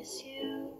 miss you.